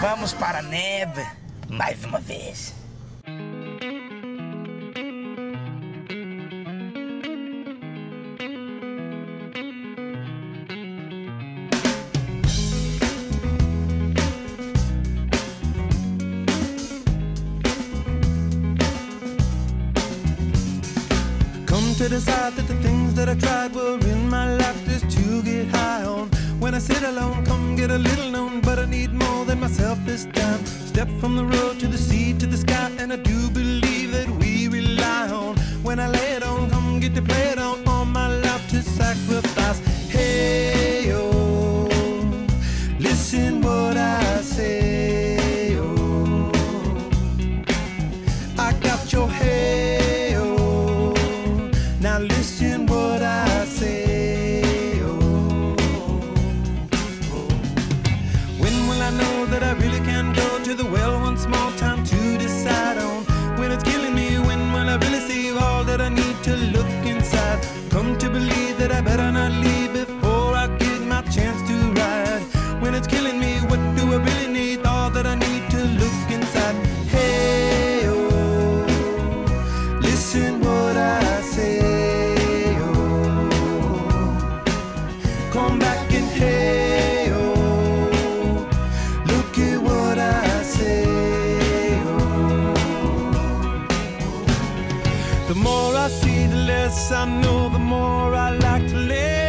Vamos para a neve mais uma vez. To decide that the things that I tried were in my life just to get high on. When I sit alone, come get a little known, myself this time. Step from the road to the sea to the sky, and I do believe that we rely on. When I lay it on, come get to play it on, all my life to sacrifice. Hey, oh, listen what I say, oh. I got your hey. Now listen what I The more I see, the less I know, the more I like to live.